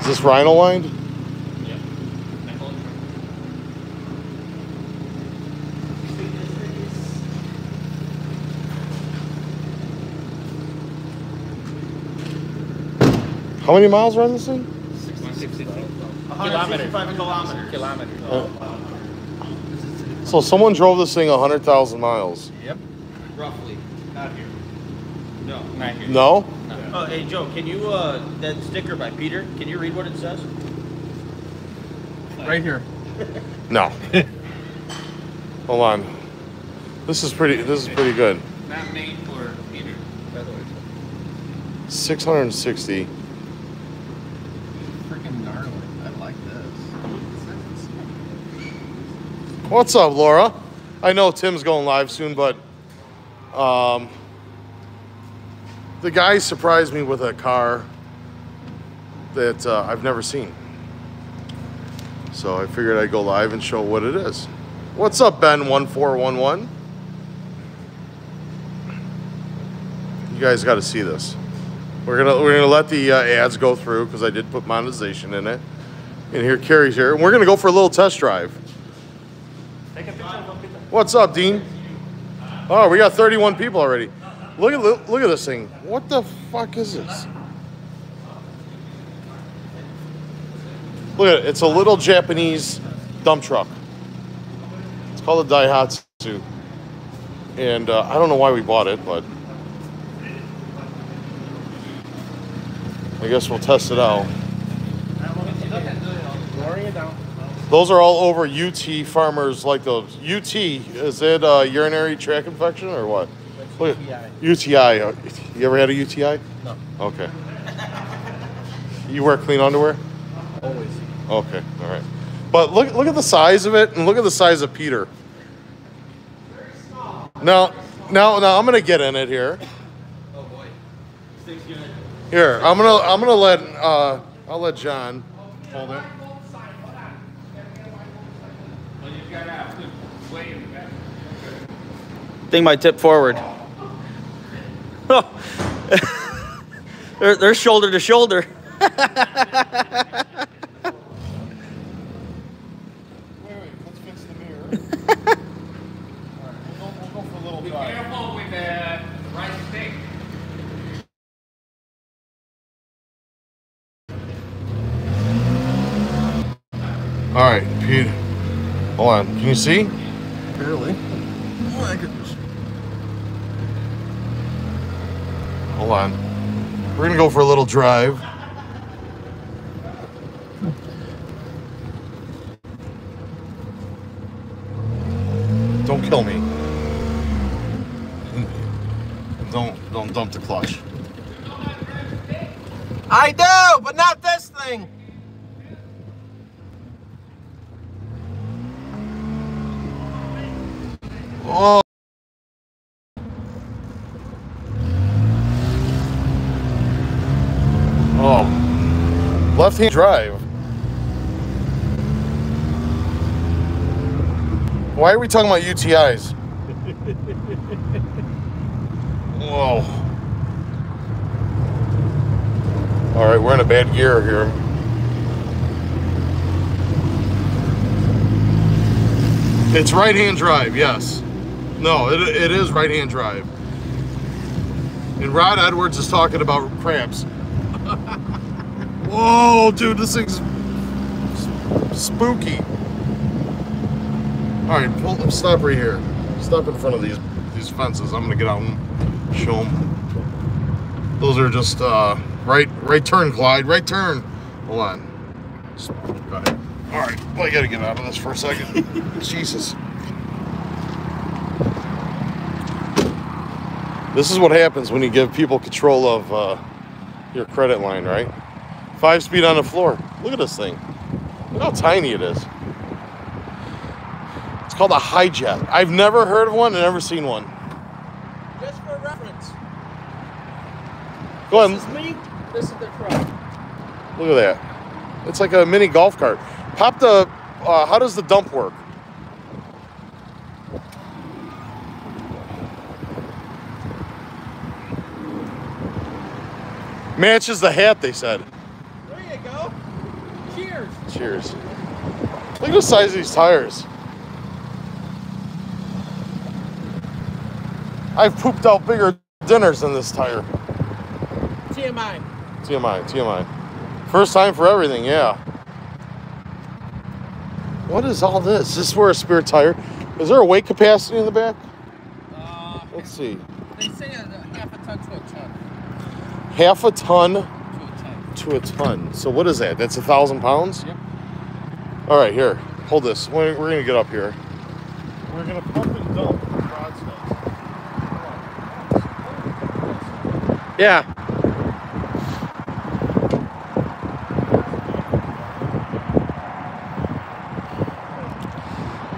Is this Rhino lined? Yeah. I told you. How many miles are on this thing? 165 kilometers. Kilometers. So someone drove this thing 100,000 miles. Yep. Roughly. Not here. No. Not here. No? Oh, hey Joe, can you uh that sticker by Peter? Can you read what it says? Right here. No. Hold on. This is pretty. This is pretty good. Not made for Peter, by the way. 660. Freaking gnarly. I like this. What's up, Laura? I know Tim's going live soon, but um, the guy surprised me with a car that uh, I've never seen. So I figured I'd go live and show what it is. What's up, Ben1411? You guys got to see this. We're gonna we're gonna let the uh, ads go through because I did put monetization in it. And here Carrie's here, and we're gonna go for a little test drive. What's up, Dean? Oh, we got 31 people already. Look at look at this thing. What the fuck is this? Look at it. It's a little Japanese dump truck. It's called a Daihatsu. And uh, I don't know why we bought it, but I guess we'll test it out. Lowering it down. Those are all over UT farmers like those. UT, is it a urinary tract infection or what? At- UTI. uh, You ever had a UTI? No. Okay. You wear clean underwear? Always. Okay, all right. But look look at the size of it and look at the size of Peter. Now, now, now I'm gonna get in it here. Oh boy. Six unit. Here, I'm gonna I'm gonna let uh I'll let John hold it. Well, you gotta have to way in the back. Thing might tip forward. they're, they're shoulder to shoulder. Wait, wait, let's fix the mirror. Alright, we'll go, we'll go for a little drive. Careful with the right stick. Alright, Pete. Hold on. Can you see? Barely. Hold on. We're gonna go for a little drive. Don't kill me. Don't don't dump the clutch. I do, but not this thing. Oh. Oh. Left hand drive. Why are we talking about UTIs? Whoa. All right, we're in a bad gear here. It's right hand drive, yes. No, it, it is right hand drive. And Rod Edwards is talking about cramps. Whoa, dude, this thing's spooky. All right, pull, stop right here. Stop in front of these these fences. I'm gonna get out and show them. Those are just uh, right right turn, Clyde. Right turn. Hold on. Got it. All right, well, I gotta get out of this for a second. Jesus. This is what happens when you give people control of uh, your credit line, right? Five speed on the floor. Look at this thing. Look how tiny it is. It's called a hijet. I've never heard of one and never seen one. Just for reference. Go This ahead. is me. This is the truck. Look at that. It's like a mini golf cart. Pop the. Uh, how does the dump work? Matches the hat, they said. There you go. years. Look at the size of these tires. I've pooped out bigger dinners than this tire. TMI. TMI, TMI. First time for everything, yeah. What is all this? Is this for a spare tire? Is there a weight capacity in the back? Uh, Let's see. they say a, a half a ton to a ton. Half a ton To a ton. to a ton. So what is that? That's a thousand pounds? Yep. All right, here. Hold this. We're, we're gonna get up here. We're gonna pump and dump broadsides. Yeah.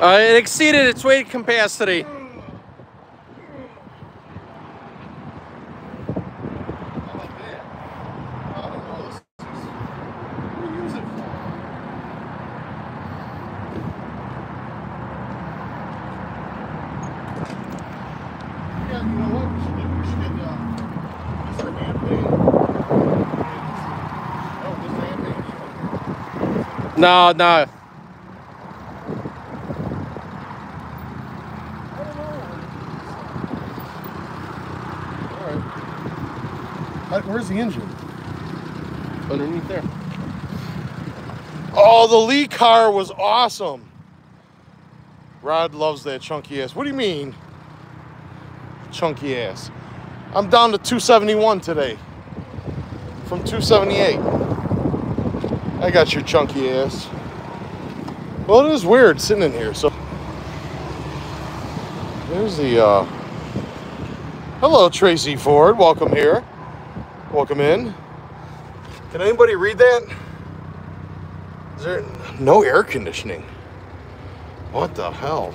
Uh, it exceeded its weight capacity. How about that? I don't know. This is- What do you use it for? Yeah, you know what? We should get, we should get, uh, this our hand paint. Oh, this hand paint. No, no. I don't know. All right. Where's the engine? Underneath there. Oh, the Lee car was awesome. Rod loves that chunky ass. What do you mean? Chunky ass. I'm down to 271 today. From 278. I got your chunky ass. Well, it is weird sitting in here. So there's the uh Hello Tracy Ford. Welcome here. Welcome in. Can anybody read that? Is there no air conditioning? What the hell?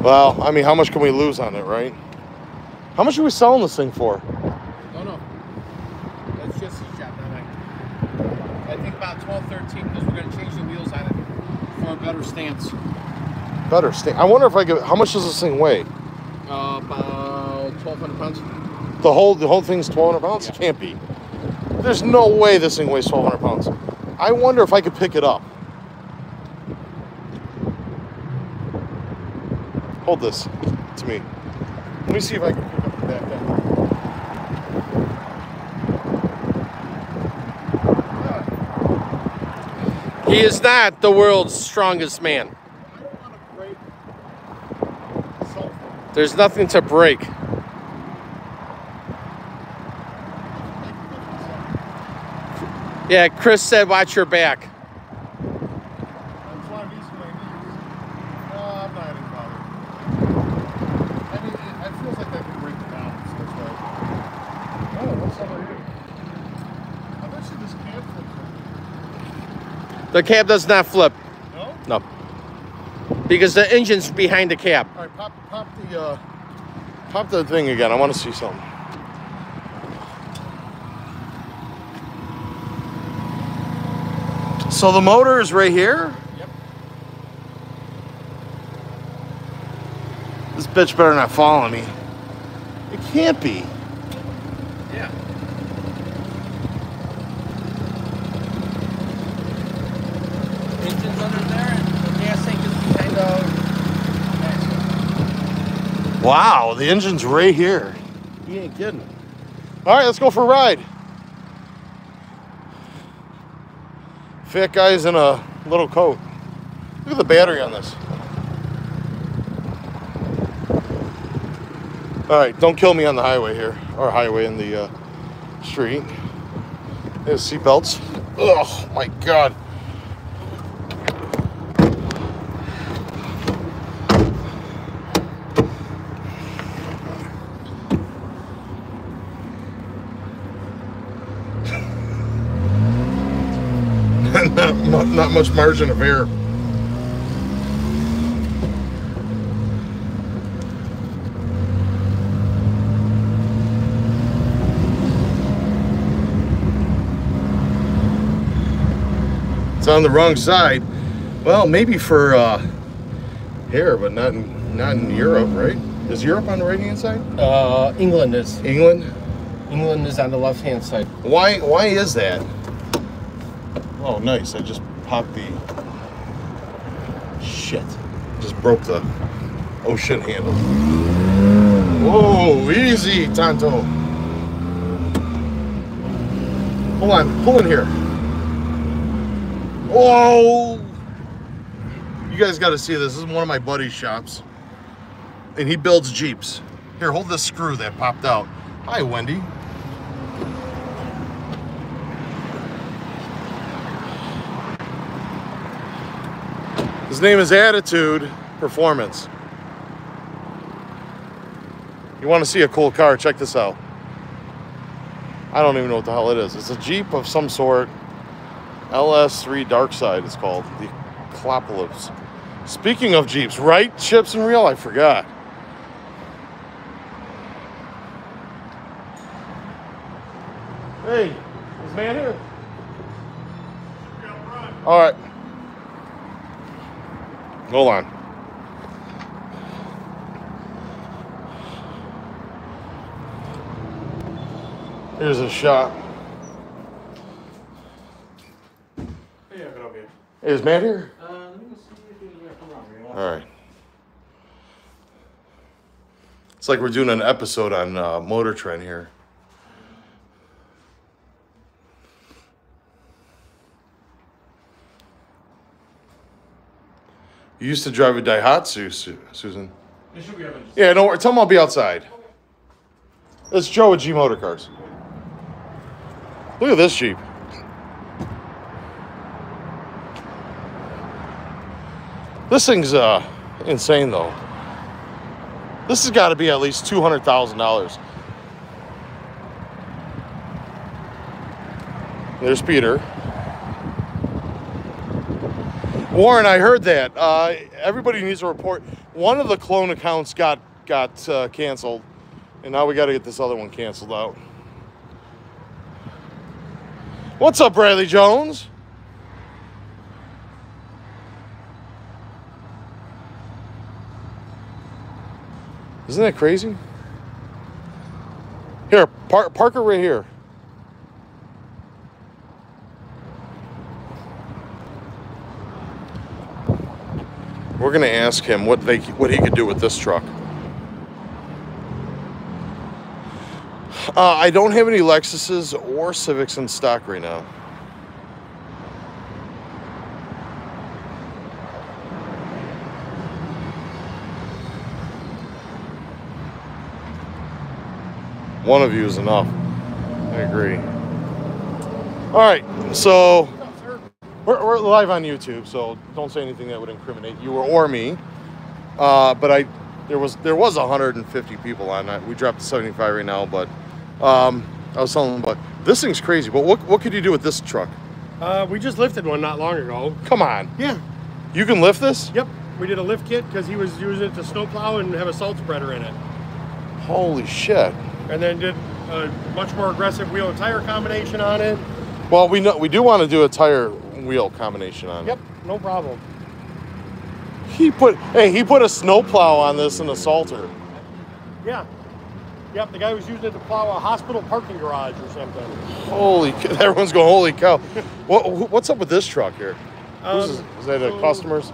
Well, I mean, how much can we lose on it, right? How much are we selling this thing for? No, no. That's just his job, not mine. I think about 12, 13, because we're going to change the wheels on it for a better stance. Better stance. I wonder if I could. How much does this thing weigh? Uh, about 1,200 pounds. The whole the whole thing's 1,200 pounds. It Yeah. can't be. There's no way this thing weighs 1,200 pounds. I wonder if I could pick it up. Hold this to me. Let me see if I can pick up the back end. He is not the world's strongest man. There's nothing to break. Yeah, Chris said, watch your back. I'm trying these for my knees. No, I'm not even bothered. I mean, it, it feels like that could break the balance. That's right. Oh, what's over here? I bet you this cab flips The cab does not flip. No? No. Because the engine's behind the cab. All right, pop, pop the, uh, pop the thing again. I want to see something. So the motor is right here. Yep. This bitch better not follow me. It can't be. Yeah. Engine's under there and the gas tank is behind the Wow, the engine's right here. You ain't kidding. All right, let's go for a ride. Fat guy's in a little coat. Look at the battery on this. All right, don't kill me on the highway here, or highway in the uh, street. There's seatbelts. Oh my God. Not, not much margin of error. It's on the wrong side. Well, maybe for uh, here, but not in, not in Europe, right? Is Europe on the right hand side? Uh, England is. England? England is on the left-hand side. Why why is that? Oh nice. I just popped the shit. Just broke the shit handle. Whoa, easy, Tonto. Hold on, pull in here. Whoa! You guys got to see this. This is one of my buddy's shops, and he builds Jeeps. Here, hold this screw that popped out. Hi, Wendy. His name is Attitude Performance. You want to see a cool car? Check this out. I don't even know what the hell it is. It's a Jeep of some sort. LS3 Dark Side it's called. The Clopolis. Speaking of Jeeps, right? Chips and real? I forgot. Hey, is man here? All right. Hold on. Here's a shot. Yeah, but I'll is Matt here? Uh, let me see if he's gonna come around here. All right. It's like we're doing an episode on uh, Motor Trend here. You used to drive a Daihatsu, Su- Susan. They should be having. Yeah, don't worry. Tell them I'll be outside. It's Joe at G Motor Cars. Look at this Jeep. This thing's uh, insane though. This has got to be at least two hundred thousand dollars. There's Peter. Warren, I heard that. Uh, everybody needs to report. One of the clone accounts got got uh, canceled, and now we got to get this other one canceled out. What's up, Bradley Jones? Isn't that crazy? Here, park, park it right here. We're gonna ask him what they what he could do with this truck. Uh, I don't have any Lexuses or Civics in stock right now. One of you is enough. I agree. All right, so we're, we're live on YouTube, so don't say anything that would incriminate you or, or me. Uh, but I, there was there was 150 people on that. We dropped to 75 right now, but um, I was telling them, but this thing's crazy. But what what could you do with this truck? Uh, we just lifted one not long ago. Come on, Yeah. you can lift this? Yep. We did a lift kit because he was using it to snowplow and have a salt spreader in it. Holy shit! And then did a much more aggressive wheel and tire combination on it. Well, we know we do want to do a tire wheel combination on Yep. it. No problem. He put hey he put a snowplow on this and a salter. Yeah. Yep. The guy was using it to plow a hospital parking garage or something. Holy, everyone's going holy cow! What what's up with this truck here? Um, this- is that a so- customers?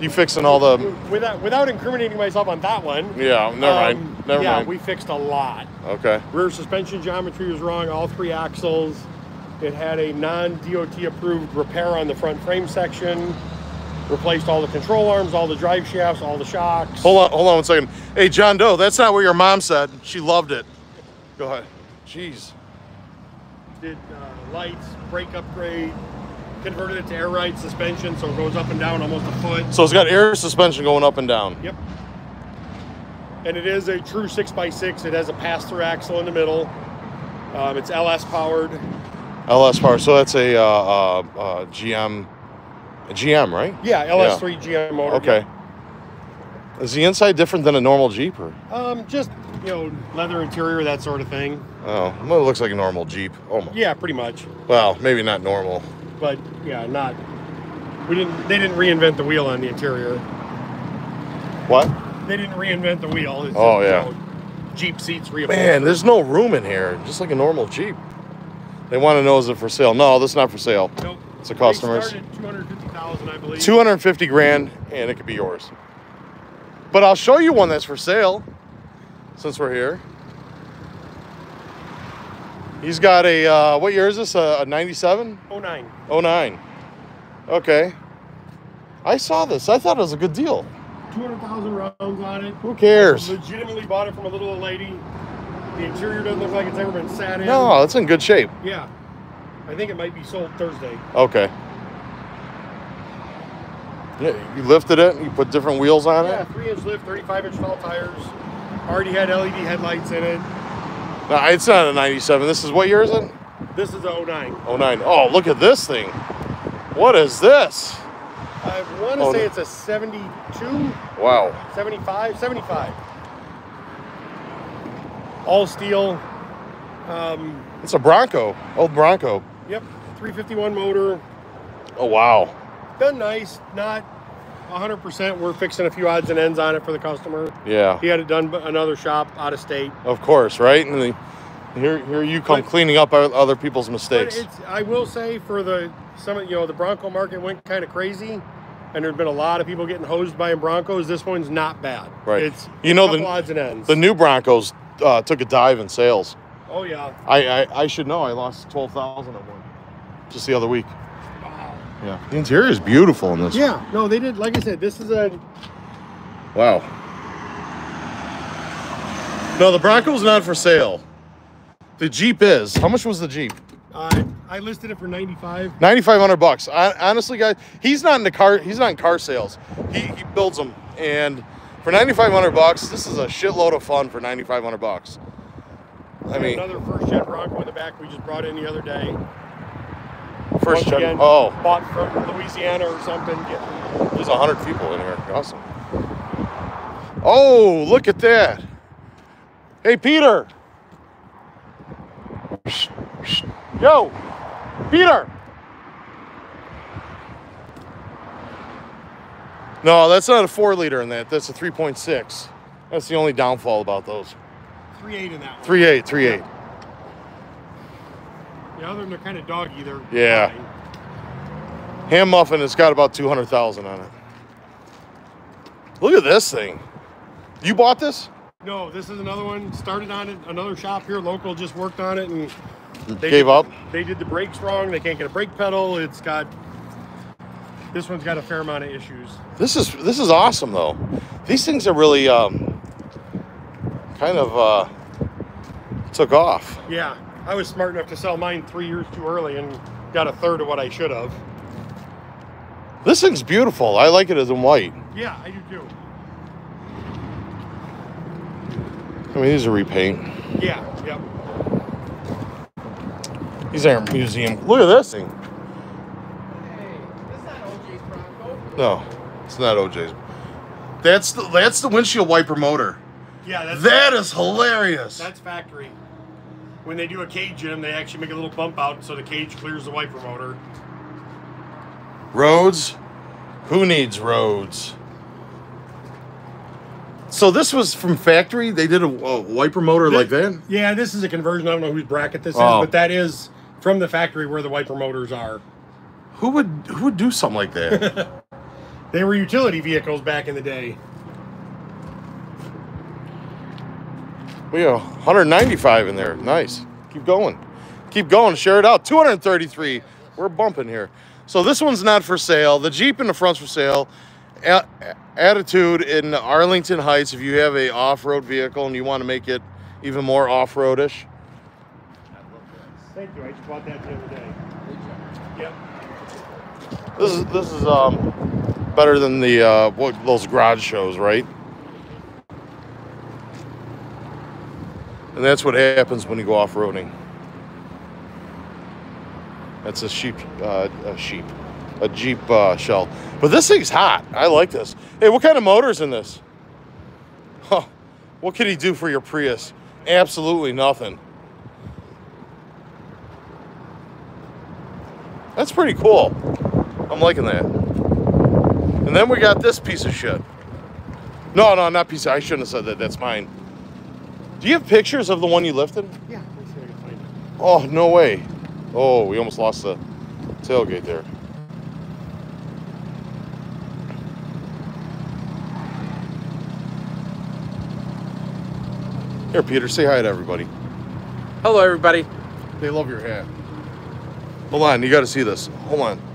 You fixing all the? Without without incriminating myself on that one. Yeah, never um, mind. Never yeah, mind. we fixed a lot. okay. Rear suspension geometry was wrong, all three axles. It had a non-DOT approved repair on the front frame section. Replaced all the control arms, all the drive shafts, all the shocks. Hold on, hold on one second. Hey, John Doe, that's not what your mom said. She loved it. Go ahead. Jeez. Did uh, lights, brake upgrade, converted it to air ride suspension, so it goes up and down almost a foot. So it's got air suspension going up and down. Yep. And it is a true 6x6. It has a pass-through axle in the middle. Um, it's LS powered. LS power. So that's a uh, uh, uh, GM. GM, right? Yeah, LS3 GM motor. Okay. Is the inside different than a normal Jeep, or? Um, just you know, leather interior, that sort of thing. Oh, well, it looks like a normal Jeep. Oh my. Yeah, pretty much. Well, maybe not normal. But yeah, not. We didn't. They didn't reinvent the wheel on the interior. What? They didn't reinvent the wheel. It's Oh, just, yeah. you know, Jeep seats Man, there's no room in here, just like a normal Jeep. They want to know is it for sale? No, this is not for sale. Nope. It's a customer's. Started 250,000, I believe. 250 grand, and it could be yours. But I'll show you one that's for sale since we're here. He's got a, uh, what year is this? A, a 97? 09. 09. Okay. I saw this. I thought it was a good deal. 200,000 rounds on it. Who cares? Legitimately bought it from a little old lady. The interior doesn't look like it's ever been sat in. No, it's in good shape. Yeah. I think it might be sold Thursday. Okay. Yeah, you lifted it. You put different wheels on Yeah, it. three inch lift, 35 inch tall tires. Already had LED headlights in it. No, it's not a 97. This is what year is it? This is a 09. 09. Oh, look at this thing. What is this? I want to Oh, say it's a 72, Wow. 75, 75. All steel. Um, It's a Bronco. Old Bronco. yep, 351 motor. Oh, wow. Done nice, not 100%. We're fixing a few odds and ends on it for the customer. Yeah. He had it done by another shop out of state. Of course, right? And the, here, here you come But- cleaning up other people's mistakes. it's, I will say for the some of you know the Bronco market went kind of crazy, and there's been a lot of people getting hosed by Broncos. This one's not bad. Right. It's You know the- odds and ends. The new Broncos uh, took a dive in sales. oh yeah. I, I, I should know. I lost 12,000 on one just the other week. Wow. Yeah. The interior is beautiful in this. Yeah. No, they did. Like I said, this is a Wow. No, the Bronco's not for sale. The Jeep is. How much was the Jeep? uh, I listed it for 95. 9500 bucks. I, honestly, guys, he's not in the car. He's not in car sales. He, he builds them, and for 9500 bucks, this is a shitload of fun for 9500 bucks. I mean, another first gen Bronco in the back we just brought in the other day. first Once gen. again, Oh, bought from Louisiana or something. There's 100 people in here. Awesome. Oh, look at that. Hey, Peter. Yo, Peter. No, that's not a four liter in that. That's a 3.6. That's the only downfall about those. 3.8 in that one. 3.8, 3.8. The other one, they're kind of doggy. They're Yeah. fine. Ham muffin has got about 200,000 on it. Look at this thing. You bought this? No, this is another one. Started on it. Another shop here, local, just worked on it and they Gave did- up? They did the brakes wrong. They can't get a brake pedal. It's got. This one's got a fair amount of issues. This is this is awesome though. These things are really um, kind of uh, took off. Yeah, I was smart enough to sell mine three years too early and got a third of what I should have. This thing's beautiful. I like it as in white. Yeah, I do too. I mean, these are repaint. Yeah, yep. These aren't museum. Look at this thing. Hey, that's not OJ's Bronco. No, it's not OJ's. That's the that's the windshield wiper motor. Yeah, that's That is hilarious. that's factory. When they do a cage in them, they actually make a little bump out so the cage clears the wiper motor. Roads? Who needs roads? So this was from factory. They did a, a wiper motor like that. Yeah, this is a conversion. I don't know whose bracket this Oh. is, but that is from the factory where the wiper motors are. Who would who would do something like that? They were utility vehicles back in the day. we got 195 in there. Nice. Keep going. Keep going. Share it out. 233. We're bumping here. So this one's not for sale. The Jeep in the front's for sale. A- attitude in Arlington Heights. If you have a off-road vehicle and you want to make it even more off-roadish, Thank you. I just bought that the other day. Yep. This is this is um better than the uh what those garage shows, right? And that's what happens when you go off roading. That's a sheep, uh, a sheep, a Jeep uh, shell. But this thing's hot. I like this. Hey, what kind of motor's in this? Huh. What can he do for your Prius? Absolutely nothing. That's pretty cool. I'm liking that. And then we got this piece of shit. No, no, not piece. Of, I shouldn't have said that. That's mine. Do Do you have pictures of the one you lifted? Yeah, let's see if I can find it. Oh, no way. Oh, we almost lost the tailgate there. Here, Peter, say hi to everybody. Hello, everybody. They love your hat. Hold on, you got to see this. Hold on.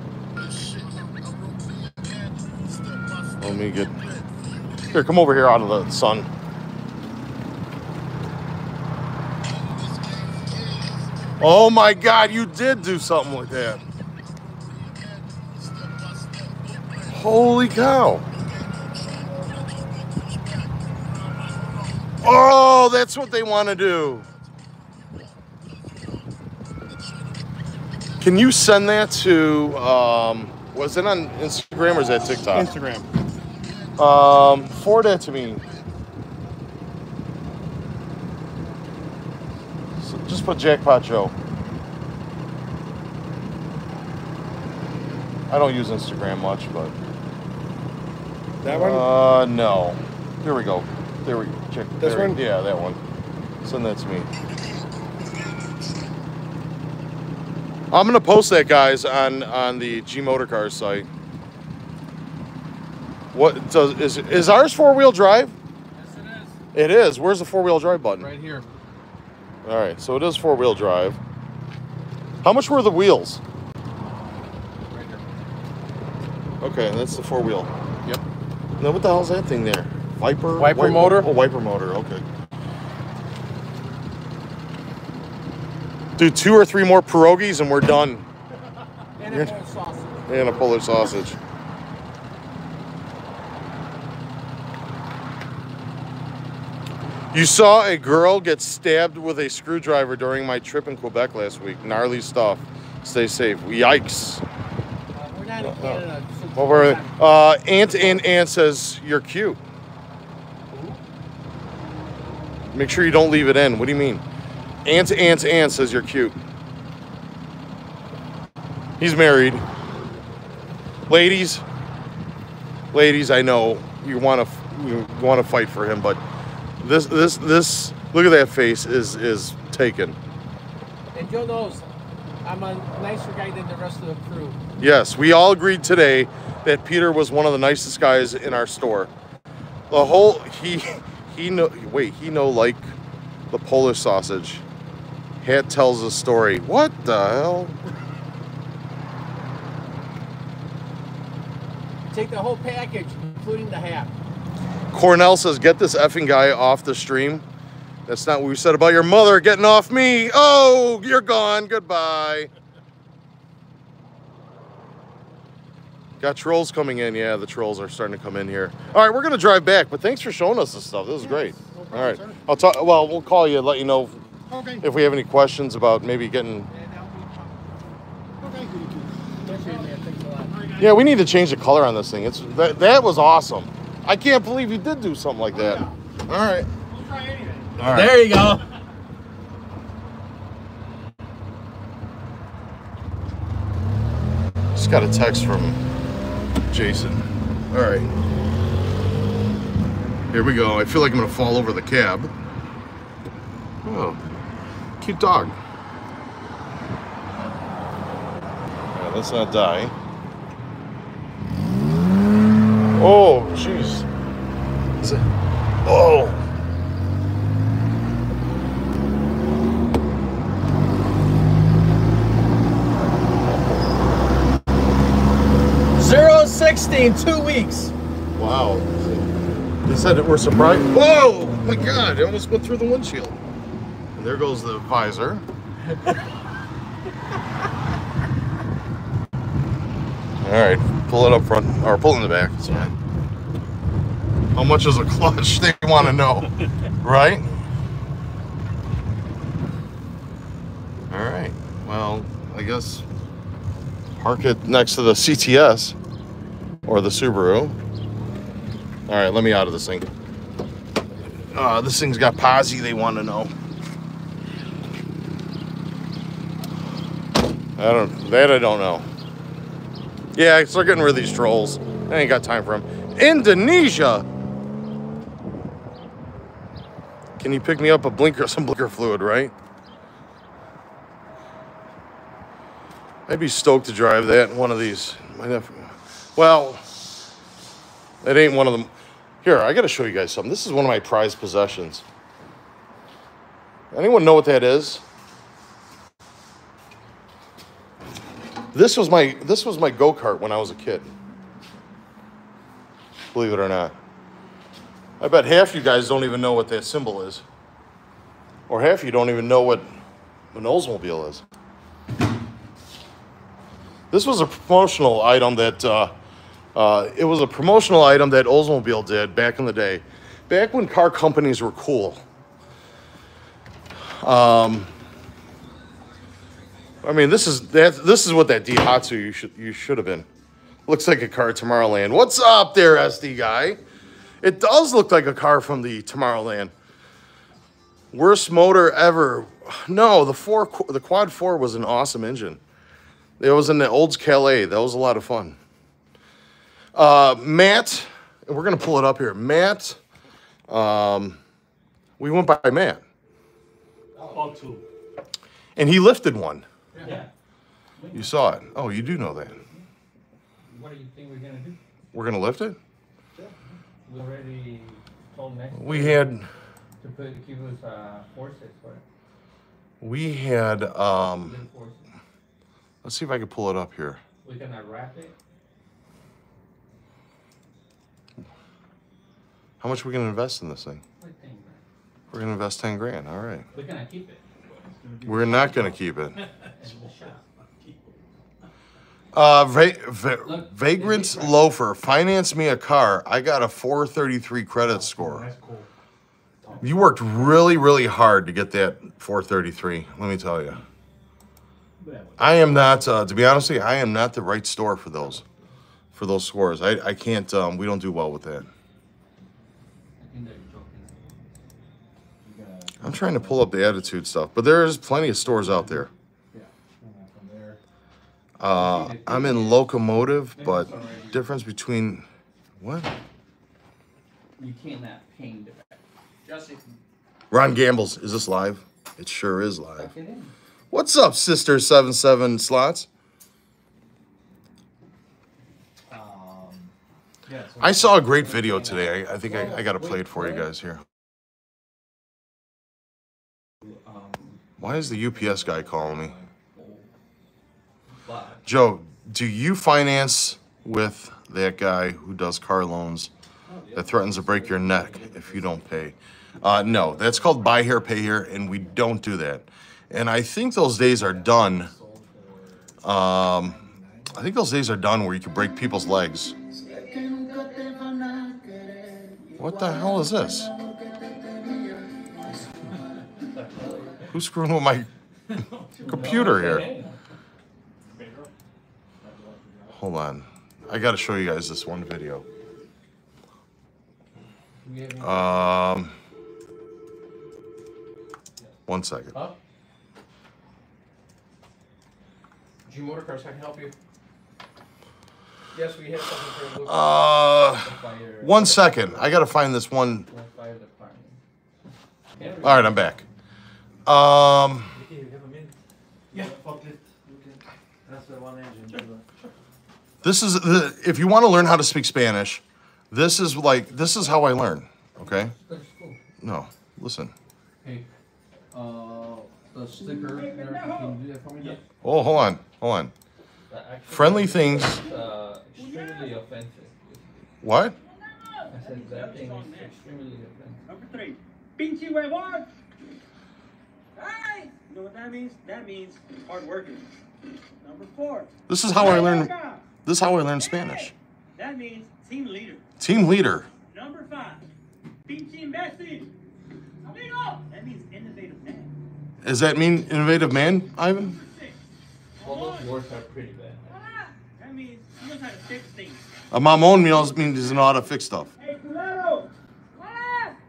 Me get. Here, come over here out of the sun. Oh my God, you did do something like that. Holy cow. Oh, that's what they want to do. Can you send that to, um, was it on Instagram or is that TikTok? Instagram. Um, forward that to me. So just put Jackpot Joe. I don't use Instagram much, but That one? uh, no. Here we go. There we go. check. This there- one? Yeah, that one. Send that to me. I'm gonna post that, guys, on on the G Motor Motorcars site. What does is is ours four wheel drive? Yes, it is. It is. Where's the four wheel drive button? Right here. All right, so it is four wheel drive. How much were the wheels? Right here. Okay, that's the four wheel. Yep. Now what the hell's that thing there? Viper. Wiper motor. Oh, wiper motor. Okay. Do two or three more pierogies and we're done. And a whole sausage. And a Polish sausage. You saw a girl get stabbed with a screwdriver during my trip in Quebec last week. Gnarly stuff. Stay safe. Yikes. Uh, we're not in Canada. were uh, Aunt and Aunt says you're cute. Make sure you don't leave it in. What do you mean? Aunt Aunt Aunt says you're cute. He's married. Ladies, ladies, I know you want to you want to fight for him, but this this this look at that face is is taken. And Joe knows I'm a nicer guy than the rest of the crew. Yes, we all agreed today that Peter was one of the nicest guys in our store. The whole he he know wait he know like the Polish sausage. Hat tells a story. What the hell? Take the whole package, including the hat. Cornell says, "Get this effing guy off the stream." That's not what we said about your mother getting off me. Oh, you're gone. Goodbye. Got trolls coming in. Yeah, the trolls are starting to come in here. All right, we're gonna drive back, but thanks for showing us this stuff. This is great. no problem, right, sir. I'll talk. Well, we'll call you, let you know Okay. if we have any questions about maybe getting. And that'll be Okay. Appreciate it, man. Thanks a lot. Yeah, we need to change the color on this thing. It's that, that was awesome. I can't believe you did do something like that. All right. We'll try anything. All right. There you go. Just got a text from Jason. All right. Here we go. I feel like I'm going to fall over the cab. Oh, cute dog. Right, let's not die. Oh, jeez. Is it? Oh. Zero sixty in two weeks. Wow. They said that we're surprised. Whoa! My God! It almost went through the windshield. And there goes the visor. All right, pull it up front or pull in the back. It's fine. How much is a clutch? They want to know, right? All right. Well, I guess park it next to the CTS or the Subaru. All right, let me out of this thing. Uh, this thing's got posi. They want to know. I don't. That I don't know. Yeah, start getting rid of these trolls. I ain't got time for them. Indonesia. Can you pick me up a blinker, some blinker fluid, right? I'd be stoked to drive that in one of these. Well, it ain't one of them. Here, I got to show you guys something. This is one of my prized possessions. Anyone know what that is? This was my this was my go kart when I was a kid. Believe it or not. I bet half you guys don't even know what that symbol is, or half you don't even know what an Oldsmobile is. This was a promotional item that uh, uh, it was a promotional item that Oldsmobile did back in the day, back when car companies were cool. Um, I mean, this is that. This is what that Daihatsu you should you should have been. Looks like a car Tomorrowland. What's up there, SD guy? It does look like a car from the Tomorrowland. Worst motor ever. No, the four, the quad four was an awesome engine. It was in the Olds Calais. That was a lot of fun. Uh, Matt, we're gonna pull it up here. Matt, um, we went by Matt, and he lifted one. Yeah. You saw it. Oh, you do know that. What do you think we're gonna do? We're gonna lift it. We already told next We had to put us uh forces for it. we had um. Forces. Let's see if I can pull it up here. We're gonna wrap it. How much are we gonna invest in this thing? What thing, man? We're gonna invest ten grand. All right. We're gonna keep it. We're not gonna keep it. It's in the shop. Uh, va- va- Look, vagrant is it right? loafer, finance me a car. I got a 433 credit score. You worked really, really hard to get that 433. Let me tell you. I am not, uh, to be honest with you, I am not the right store for those, for those scores. I, I can't. Um, we don't do well with that. I think they're joking. I'm trying to pull up the attitude stuff, but there's plenty of stores out there. There. Uh, I'm in locomotive, but difference between what? You cannot back. Jesse, Ron Gambles, is this live? It sure is live. Tuck it in. What's up, Sister Seven Seven Slots? Um, yeah. I saw a great video today. I, I think I, I got to play it for you guys here. Why is the UPS guy calling me? Joe, do you finance with that guy who does car loans that threatens to break your neck if you don't pay? Uh, no, that's called buy here, pay here, and we don't do that. And I think those days are done. Um, I think those days are done where you can break people's legs. What the hell is this? Who's screwing with my computer here? Hold on. I got to show you guys this one video. Um, one second. huh? G Motorcars, I can help you. Yes, we have something for. Uh, one second. I got to find this one. Fire department. Can't All right, I'm back. Um, Okay, you have a minute? Yeah. Fuck it. Okay. That's the one engine. this is the, if you want to learn how to speak Spanish, this is like this is how I learn. Okay? No, listen. Hey, uh, the sticker, and can you do that for me? Oh, hold on, hold on. Friendly things. Uh, extremely offensive. What? I said that thing is extremely offensive. Number three, pinche huevón. Hey, you know what that means? That means hard working. Number four, This is how I learn. verga. This is how I learn Spanish. That means team leader. Team leader. Number five, pinche imbécil. Amigo. That means innovative man. Does that mean innovative man, Ivan? Number six, All those words are pretty bad. ah, that means he knows how to fix things. A mamon means means he doesn't know how to fix stuff. Hey, culero.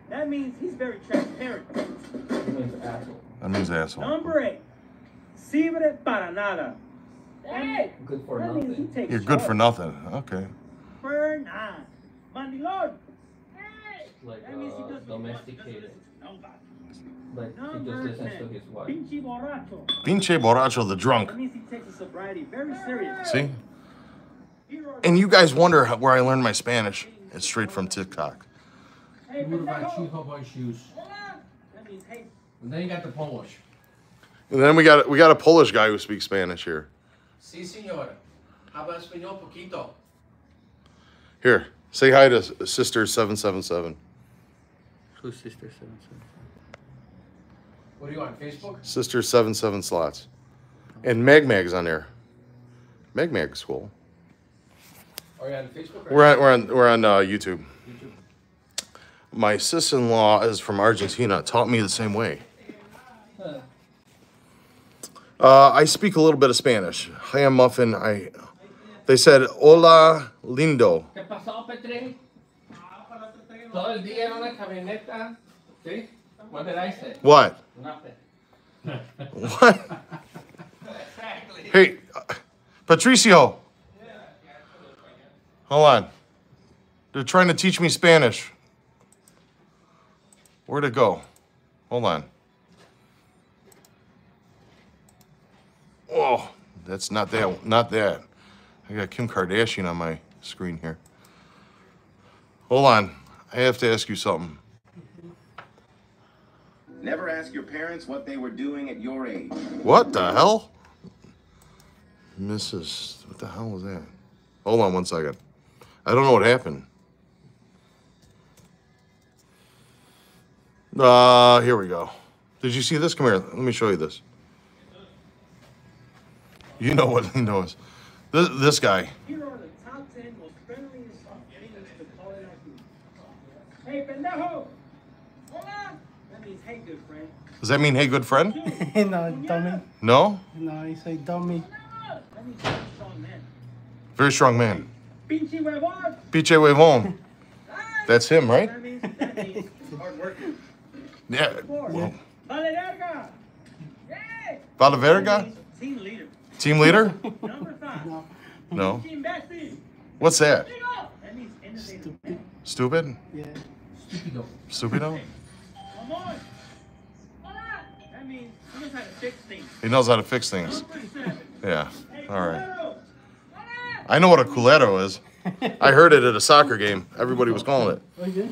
That means he's very transparent. It means asshole. That means asshole. Number eight, sirve para nada. Hey, Good for that means he nothing. You're good for nothing. Okay. Burn on. Mandilon. Like That means he uh, does he does what domesticated. it's Nobody. But he just Number listens to his wife. Pinche borracho. Pinche borracho the drunk. That means he takes his sobriety very serious. See? And you guys wonder how, where I learned my Spanish. It's straight from TikTok. Hey, What about pendejo. Chico boy shoes? That means hey. And then you got the Polish. And then we got we got a Polish guy who speaks Spanish here. Si, senor. Habla español poquito. Here, say hi to Sister Seven Seven Seven. Who's sister seven seven? What are you on Facebook? Sister Seven Seven Slots, and Mag Mag's on there. Mag Mag's cool. Are you on Facebook? Or We're on we're on we're on uh, YouTube. YouTube? My sister-in-law is from Argentina. Taught me the same way. Uh, I speak a little bit of Spanish. I am muffin. I. They said "Hola, lindo." ¿Qué pasó, Petri? Todo el día en una camioneta. ¿Sí? What did I say? What? Nothing. What? Hey, uh, Patricio. Hold on. They're trying to teach me Spanish. Where'd it go? Hold on. Oh, that's not that. Not that. I got Kim Kardashian on my screen here. Hold on. I have to ask you something. Never ask your parents what they were doing at your age. What the hell? Mrs. What the hell was that? Hold on one second. I don't know what happened. Uh, here we go. Did you see this? Come here. Let me show you this. You know what he knows. This, this guy. Here are the top 10 most friendliest things to call it like. Hey, pendejo. Hola. That means hey, good friend. Does that mean hey, good friend? no, dummy. No? No, he say dummy. That means you're strong man. Very strong man. Pinche huevón. Piche huevon. That's him, right? That means, that means hard working. Yeah. Well, Vale verga. Yay. Valverga? That means Team leader. Team leader? Number five. No. No. Team bestie. What's that? That means innovative. Stupid? Yeah. Stupido. Stupido? Come on. That means he knows how to fix things. He knows how to fix things. Yeah. All right. I know what a culero is. I heard it at a soccer game. Everybody was calling it. Okay.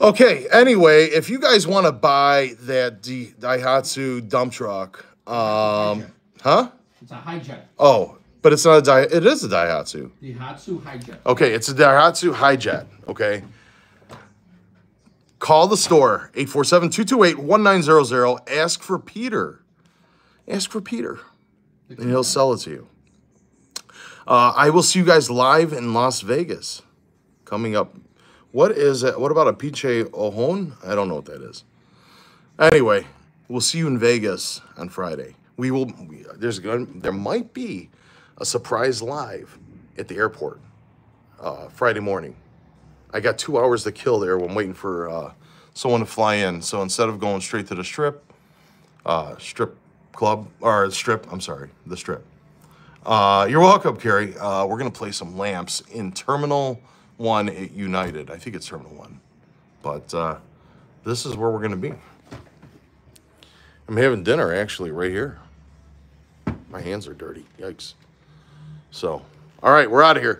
Okay. Anyway, if you guys want to buy that D- Daihatsu dump truck, um, huh? It's a hijack. Oh, but it's not a Dai. It is a Daihatsu. The Hatsu hijack. Okay, it's a Daihatsu Hijet. Okay. Call the store 847-228-1900. Ask for Peter. Ask for Peter. And he'll sell it to you. Uh, I will see you guys live in Las Vegas coming up. What is it? What about a Piche Ojon? I don't know what that is. Anyway, we'll see you in Vegas on Friday. We will. There's going. There might be a surprise live at the airport uh, Friday morning. I got two hours to kill there when waiting for uh, someone to fly in. So instead of going straight to the strip, uh, strip club or strip, I'm sorry, the strip. Uh, you're welcome, Carrie. Uh, we're gonna play some lamps in Terminal One at United. I think it's Terminal One, but uh, this is where we're gonna be. I'm having dinner actually right here. My hands are dirty. Yikes. So, all right, we're out of here.